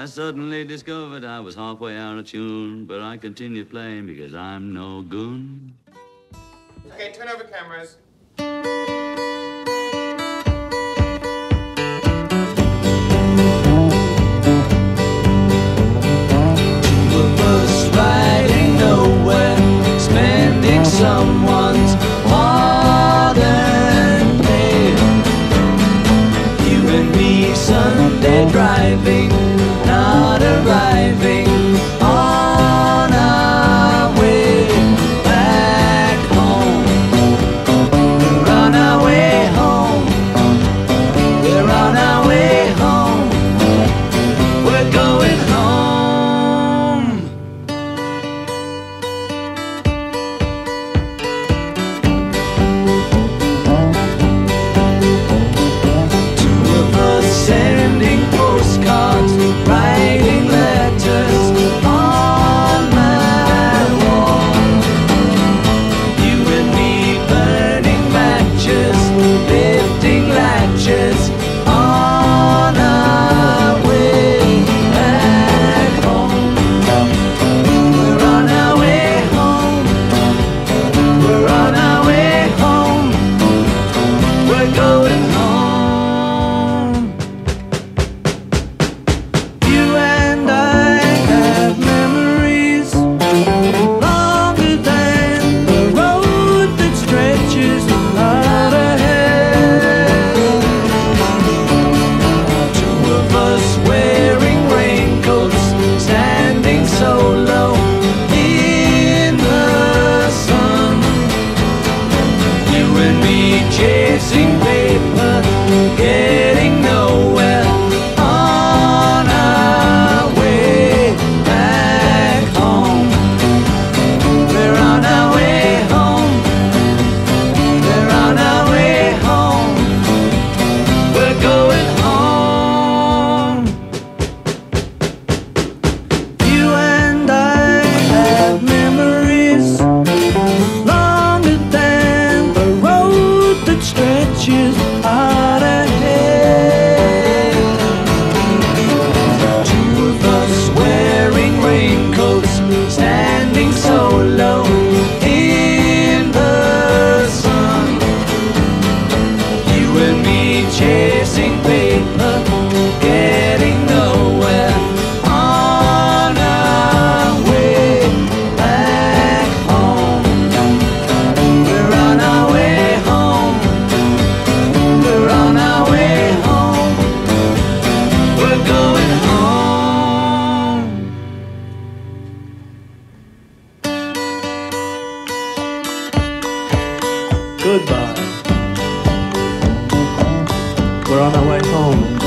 I suddenly discovered I was halfway out of tune, but I continued playing because I'm no goon. Okay, turn over cameras. someone's hard and. You and me Sunday driving arriving. chasing paper, getting nowhere. On our way back home, we're on our way home. We're on our way home. We're going home. Goodbye. We're on our way home.